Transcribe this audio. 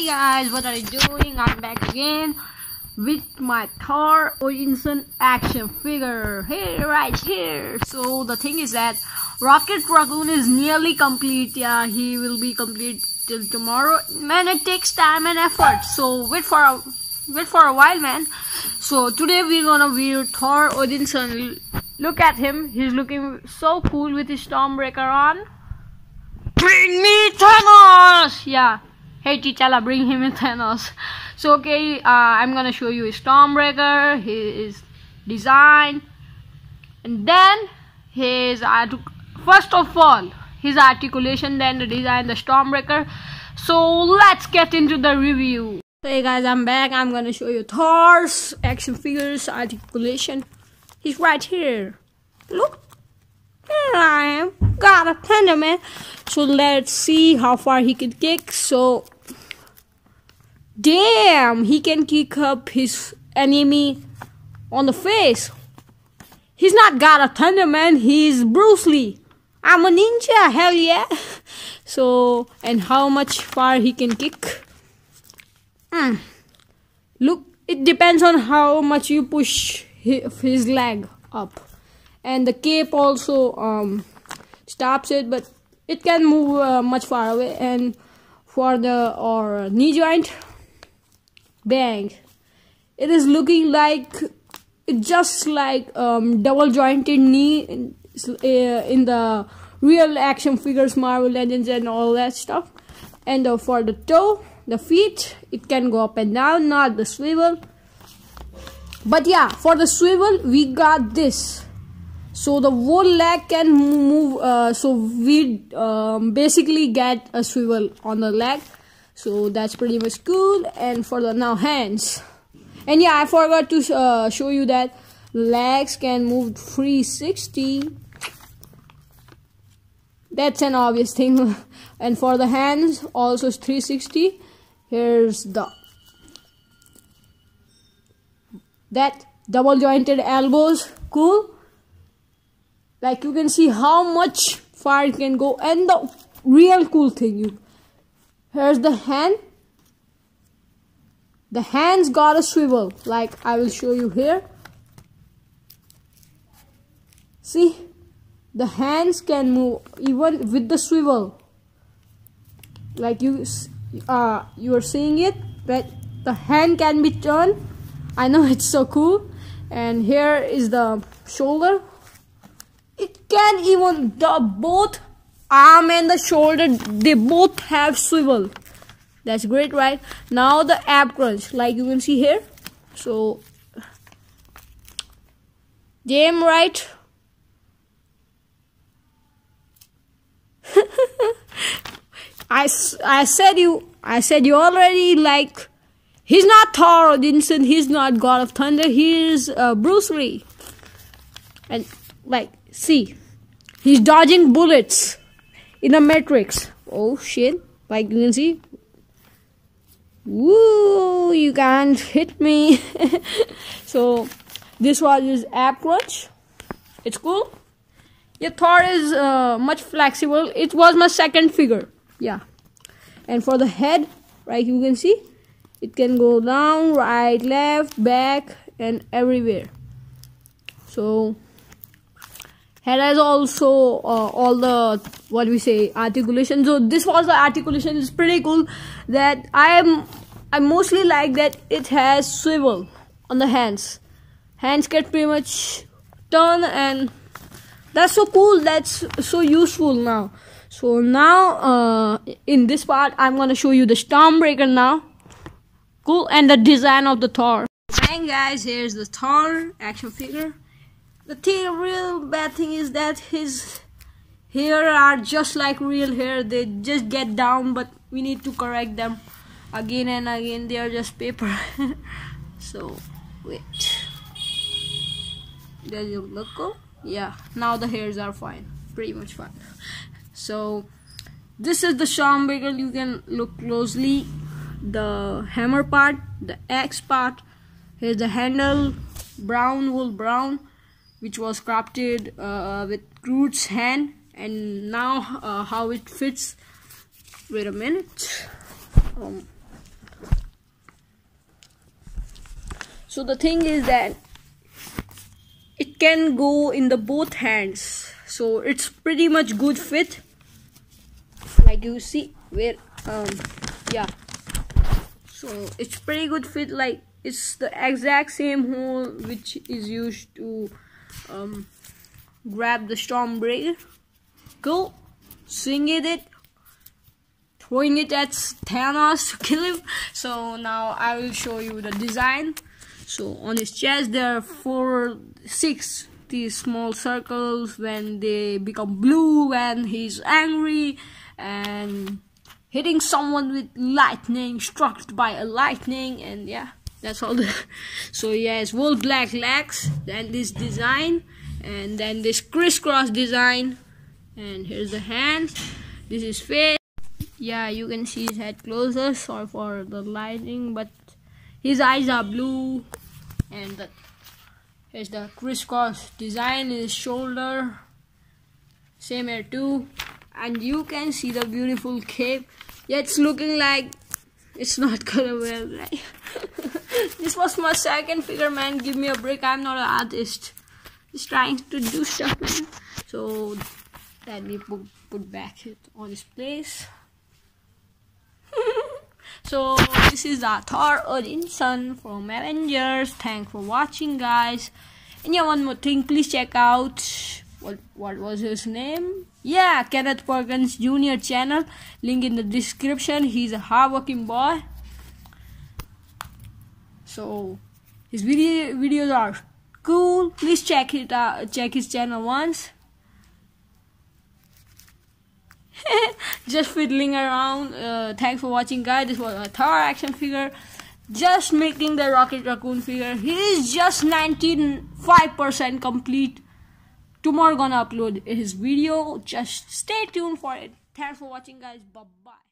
Hey guys, what are you doing? I'm back again with my Thor Odinson action figure. Here, right here. So the thing is that Rocket Raccoon is nearly complete. Yeah, he will be complete till tomorrow. Man, it takes time and effort. So wait for a wait for a while, man. So today we're gonna wear Thor Odinson. Look at him. He's looking so cool with his Stormbreaker on. Bring me Thanos! Yeah. Hey T'Challa, bring him in Thanos. So okay, uh, I'm gonna show you Stormbreaker, his design, and then his first of all his articulation, then the design, the Stormbreaker. So let's get into the review. Hey guys, I'm back. I'm gonna show you Thor's action figures articulation. He's right here. Look, here I am. Got a thunder man. So let's see how far he can kick. So Damn, he can kick up his enemy on the face. He's not got a Thunderman, he's Bruce Lee. I'm a ninja, hell yeah. So, and how much far he can kick? Mm. Look, it depends on how much you push his leg up. And the cape also um, stops it, but it can move uh, much far away. And for the or knee joint, bang. It is looking like just like um, double jointed knee in, uh, in, the real action figures marvel legends and all that stuff. And uh, for the toe the feet it can go up and down not the swivel. But yeah for the swivel we got this so the whole leg can move uh, so we um, basically get a swivel on the leg so that's pretty much cool. And for the now hands. And yeah i forgot to uh, show you that legs can move 360 that's an obvious thing. And for the hands also 360 here's the that double jointed elbows. Cool like you can see how much far it can go and the real cool thing you Here's the hand. The hand's got a swivel, like I will show you here. See, the hands can move even with the swivel. Like you, uh, you are seeing it, that the hand can be turned. I know it's so cool. And here is the shoulder. It can even the both arm and the shoulder they both have swivel. That's great right? Now the ab crunch like you can see here. So damn right I, I said you I said you already like he's not Thor Odinson he's not God of Thunder he's uh, Bruce Lee. And like see he's dodging bullets in a matrix. Oh shit, like you can see. Woo, you can't hit me. so this was his ab crunch. It's cool. Your Thor is uh, much flexible. It was my second figure. Yeah. And for the head, right, you can see it can go down, right, left, back, and everywhere. So head has also uh, all the what we say articulation so this was the articulation. Is pretty cool that i am i mostly like that it has swivel on the hands. Hands get pretty much turn and that's so cool. That's so useful now. So now uh, in this part i'm gonna show you the stormbreaker now. Cool. And the design of the thor. And guys here's the thor action figure the thing, real bad thing is that his hair are just like real hair. They just get down, but we need to correct them again and again. They are just paper. so wait. Does it look cool? Yeah. Now the hairs are fine. Pretty much fine. So this is the Stormbreaker. You can look closely. The hammer part, the X part. Here's the handle, brown wool brown which was crafted uh, uh, with Groot's hand. And now uh, how it fits. Wait a minute. Um, so the thing is that it can go in the both hands. So it's pretty much good fit. Like you see where um yeah. So it's pretty good fit. Like it's the exact same hole which is used to um grab the stormbreaker go swinging it throwing it at Thanos to kill him so now I will show you the design. So on his chest there are four six these small circles when they become blue when he's angry and hitting someone with lightning struck by a lightning and yeah that's all the so yes wool black legs then this design and then this crisscross design and here's the hands this is face. Yeah you can see his head closer sorry for the lighting but his eyes are blue and the, here's the crisscross design his shoulder same here too. And you can see the beautiful cape. Yeah it's looking like it's not gonna wear right this was my second figure man give me a break i'm not an artist just trying to do stuff so let me put, put back it on its place so this is our Thor Odin Odinson from Avengers. Thanks for watching guys. And yeah, one more thing, please check out what what was his name? Yeah, Kenneth Perkins Jr. channel. Link in the description. He's a hardworking boy. So his video videos are cool. Please check it out. Check his channel once. just fiddling around. Uh, thanks for watching guys. This was a Thor action figure. Just making the rocket raccoon figure. He is just 95% complete. Tomorrow gonna upload his video. Just stay tuned for it. Thanks for watching guys. Bye bye